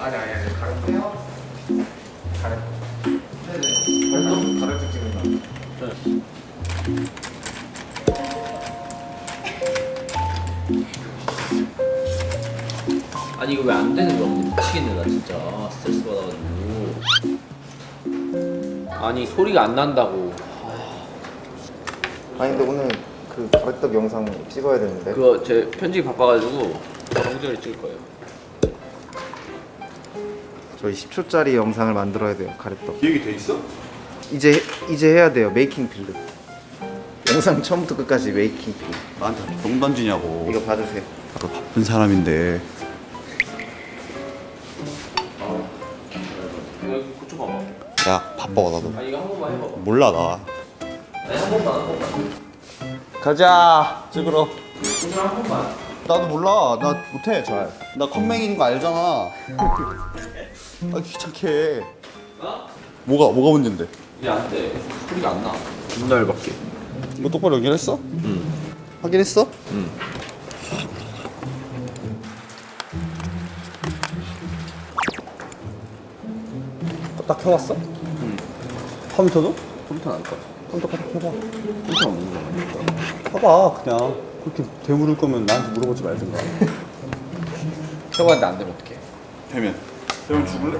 아니 아니 아니 가래떡 가래떡 네네. 가래떡 가래떡 찍는 거. 아니 이거 왜 안 되는 거야? 미치겠네 나 진짜. 스트레스 받아가지고. 아니 소리가 안 난다고. 아니 근데 오늘 그 가래떡 영상 찍어야 되는데. 그거 제 편집이 바빠가지고 정전에 찍을 거예요 저희 10초짜리 영상을 만들어야 돼요 가래떡. 기획이 돼 있어? 이제 이제 해야 돼요 making film 영상 처음부터 끝까지 making film 나한테 돈 던지냐고. 이거 봐주세요. 나도 바쁜 사람인데. 야 바빠 나도. 아니 이거 한 번만 해봐봐. 몰라 나. 아니 한 번만 한 번만. 가자 찍으러 한 번만. 나도 몰라. 나 못해 잘나 컴맹인 거 알잖아 아 귀찮게. 해 어? 뭐가 뭐가 문제인데? 이게 안돼. 소리가 안나. 존나 열받게 이거 똑바로 연결했어? 응. 확인했어? 응. 딱 켜봤어? 응. 컴퓨터도? 컴퓨터는 안 꺼. 컴퓨터 갖다 켜봐 컴퓨터 없는 거 켜봐 그냥. 그렇게 되물을 거면 나한테 물어보지 말든가. 켜봤는데 안 되면 어떡해? 되면 되면 죽을래?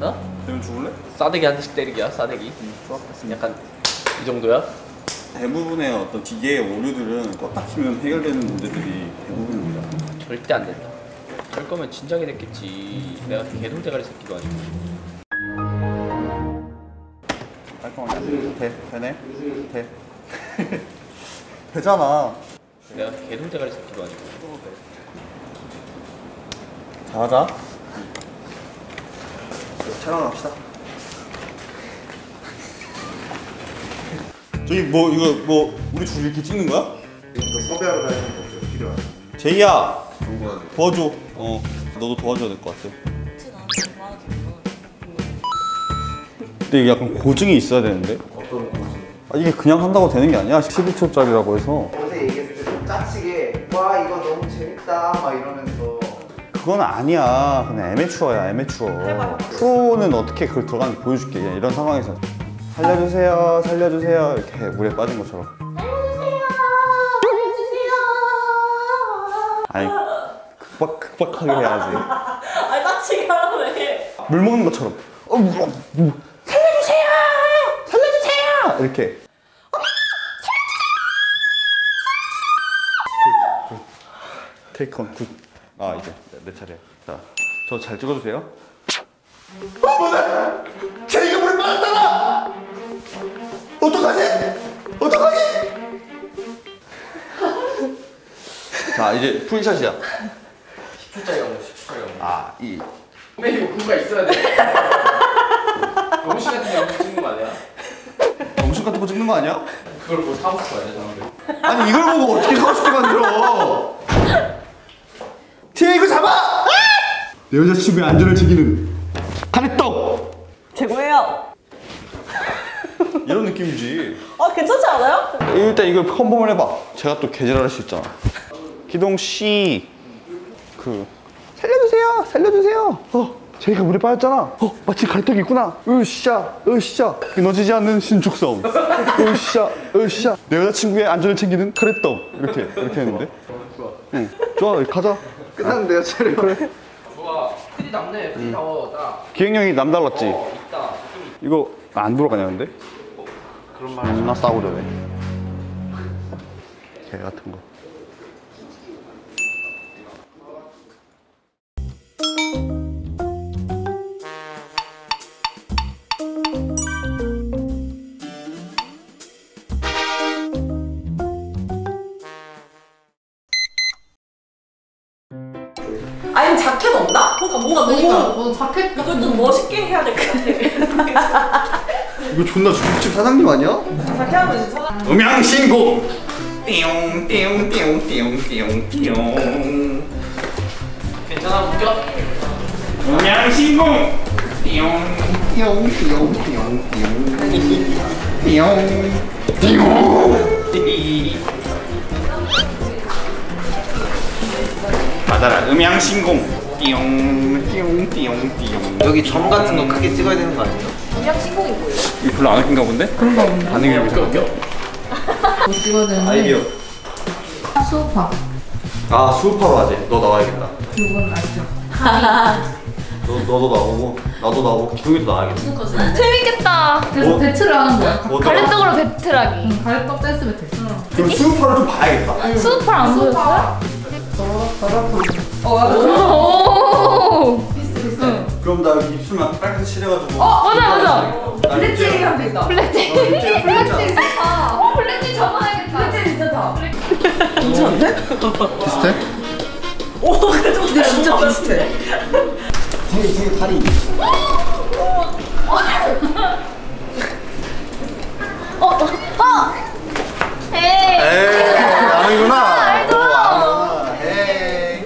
어? 되면 죽을래? 싸대기 한 대씩 때리기야 싸대기 좋아 약간 이 정도야? 대부분의 어떤 기계의 오류들은 껐다 키면 해결되는 문제들이 대부분입니다. 절대 안 된다 그럴 거면 진작에 됐겠지 내가 개동대가리 새끼도 아니고 깔끔하게 돼? 되네? 돼? 되잖아. 내가 개동대가리 새끼도 아니고 잘하자. 촬영합시다. 저기 뭐 이거 뭐 우리 둘이 이렇게 찍는 거야? 또 섭외하러 다니는 거 없어요 필요한 제이야 도와줘. 어 너도 도와줘야 될 것 같아. 근데 이게 약간 고증이 있어야 되는데. 어떤 거지? 아, 이게 그냥 한다고 되는 게 아니야. 12초짜리라고 해서. 어제 얘기했을 때 좀 짜치게 와 이거 너무 재밌다 막 이러면서 그건 아니야. 그냥 애매추어야, 애매추어. 프로는 어떻게 그걸 들어가는지 보여줄게. 그냥 이런 상황에서. 살려주세요, 살려주세요. 이렇게 물에 빠진 것처럼. 아니, 극박, 극박하게 해야지. 아니 따치게 하라며 물 먹는 것처럼. 어, 뭐, 뭐, 살려주세요! 살려주세요! 이렇게. take one good. 아, 이제 내 차례. 자, 저 잘 찍어주세요. 제이가 물에 빠졌잖아! 어떡하지? 어떡하지? 자, 이제 full shot이야. 10초짜리 영상 10초짜리 영상 아, 이. 이거 그거가 있어야 돼 영시 같은 영어 찍는 거 아니야? 정신 같은 거 찍는 거 아니야? 그걸 뭐 사고 싶어 아니야 사람들 아니, 이걸 보고 어떻게 사고 싶게 만들어? 제이 이거 잡아! 내 여자친구의 안전을 챙기는 가래떡! 최고예요 이런 느낌이지. 어 괜찮지 않아요? 일단 이걸 컨펌을 해봐. 제가 또 개질을 할수 있잖아. 기동 씨, 그 살려주세요, 살려주세요. 어, 제이가 물에 빠졌잖아. 어, 마치 가래떡이 있구나. 으쌰, 으쌰. 끊어지지 않는 신축성. 으쌰, 으쌰. 내 여자친구의 안전을 챙기는 가래떡. 이렇게 이렇게 했는데. 응, 좋아, 가자. 끝났는데요 촬영 그래? 남네 나워 딱 기획력이 남달랐지. 어, 있다 이거 안 돌아가냐 근데? 그런 말 존나 싸우려 왜? 개 같은 거. 자켓 없나? 그러니까 뭔가 그러니까 너무 뭐 자켓 이걸 좀 멋있게 해야 될 것 같아. 이거 존나 중국집 사장님 아니야? 자켓 하면 이제 서 음향신고! 띠용 띠용 띠용 띠용 띠용 괜찮아 웃겨? 음향신고! 띠용 받아라 음향 신공 띠용 띠용 띠용. 띠용 여기 점 같은 거 크게 찍어야 되는 거 아니에요? 그냥 신공이 뭐예요? 이거 별로 안 웃긴가 본데? 그런가 본데. 반응이 좀 이상한데? 못 찍어야 되는데 아이디어 수우파 아 수업하러 하지. 너 나와야겠다. 그건 알죠. 너, 너도 나오고 나도 나오고 기동이도 나와야겠다. 재밌겠다. 그래서 뭐? 배틀을 하는 거야? 뭐 가래떡으로 배틀하기. 응, 가래떡 댄스 배틀. 그럼 수업하러 좀 봐야겠다. 수우팔 안 보였어요? 어 약간 오. 비슷 비슷해 그럼 나 입술만 빨간색 칠해가지고 어 맞아 맞아. 블랙제리 하면 되겠다 블랙제이. 블랙제이 블랙제이 좋다. 블랙제이 접어야겠다. 블랙제리 괜찮다 비슷해? 오 그래도 근데 진짜 비슷해. 되게 되게 다리 어 어. 어. 에이 아는구나 알죠. 어, 아는구나 에이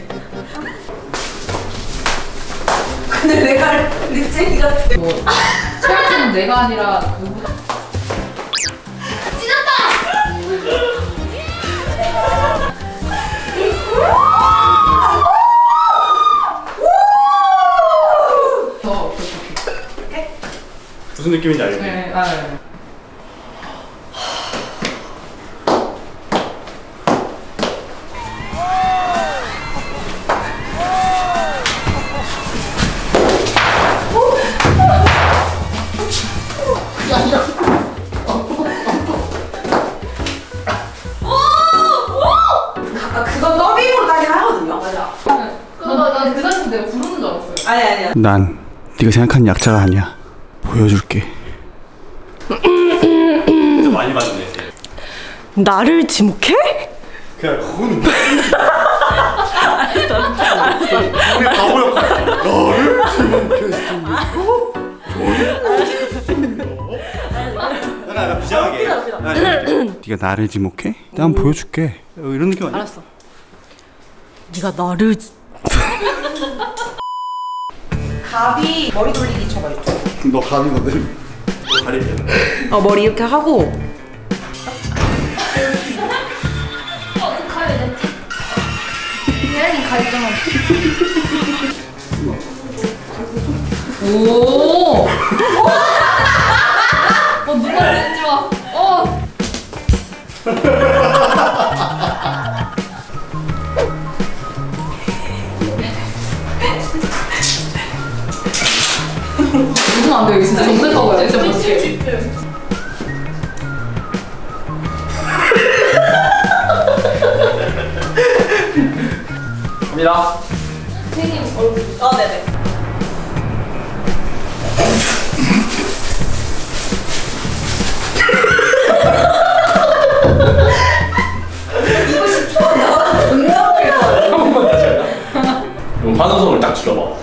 근데 내가 립쟁이 같아. 철제는 내가 아니라 누구 찢었다. 더 무슨 느낌인지 알지? 네, 아, 네. 아니 아니야. 난 네가 생각하는 약자가 아니야 보여줄게 좀 많이 받네 나를 지목해? 그냥 그건 우리 바보 역할 너를 내가 나 비장하게 네가 나를 지목해? 한번 보여줄게 어, 이런 느낌 아니야? 알았어. 네가 나를 갑이 머리 돌리기 쳐봐 이쪽. 너너 가리면 어 머리 이렇게 하고 어 가야 됐지. 얘는 가있잖아. 오 어 누가 듣지 마. 어. 웃으면 안 돼요 진짜 정색하고 해야 돼 진짜 못해 갑니다. 선생님 얼굴. 어 네네. 이거 10초 나와도 존나 웃길 것 같아. 한 번만 다시 할까? 요 환호성을 딱 줄여봐.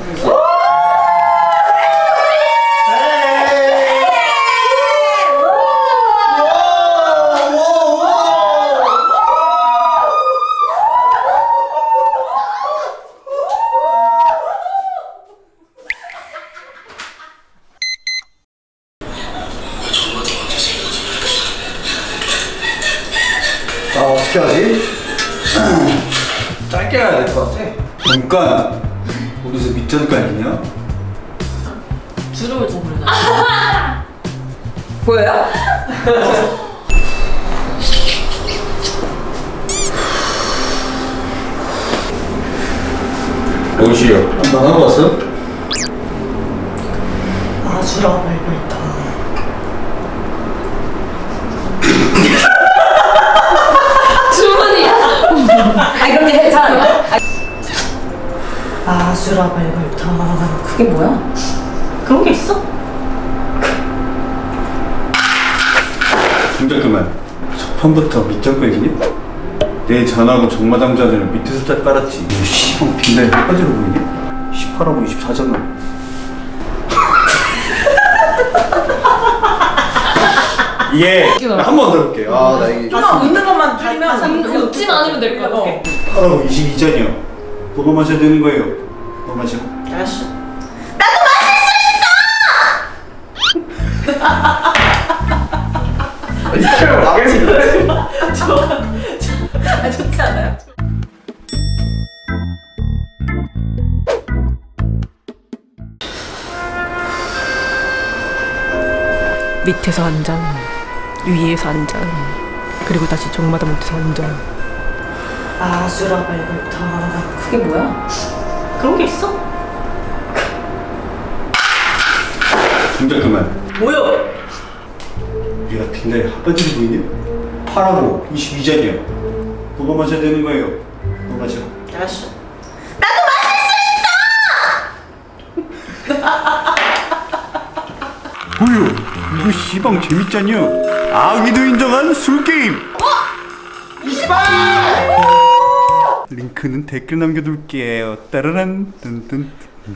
아 어떻게 하지? 짧게 해야 될 것 같아 잠깐 어디서 밑전 깔리냐? 주름을 좀 그려놔. 보여요? 옷이요 한번 하고 왔어? 아주라 말벌다. 주문이야. 아 그렇게 해 잘하네. 아수라 발발타. 그게 뭐야? 그런 게 있어? 동작 그만 첫 판부터 밑전 끌기니? 내 전화하고 정마당자들을 밑에서 딱 깔았지 이 씨발 빈다에 끝까지로 보이니? 18하고 24잖아 예. 한 번 더 볼게요. 아, 나 이게. 좀만 웃는 것만 아, 줄이면 아, 웃지 않으면 될 거야. 어. 22잔이요. 그거 마셔야 되는 거예요. 그거 마셔. 알았어. 나도 마실 수 있어! 밑에서 완전 위에서 한 잔, 그리고 다시 종마다 못해서 한 잔. 아수라 발굴터. 그게 뭐야? 그런 게 있어? 동작 그만. 뭐야? 네가 빈날에 핫바지를 보이냐? 파라고 22잔이야. 누가 마셔야 되는 거예요? 너 마셔. 알았어. 뭐요? 이거 시방 재밌잖여. 아기도 인정한 술 게임. 어? 이시방! 링크는 댓글 남겨둘게요. 따라란 뜬뜬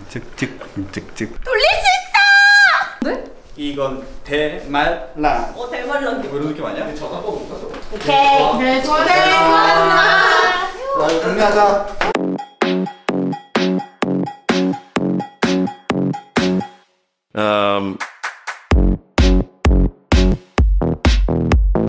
쩍쩍 쩍쩍. 돌릴 수 있어. 네? 이건 대말랑. 어 대말랑. 뭐 이런 느낌 아니야? 오케이. 네, 좋아요. 자, 이거 정리하자. Um,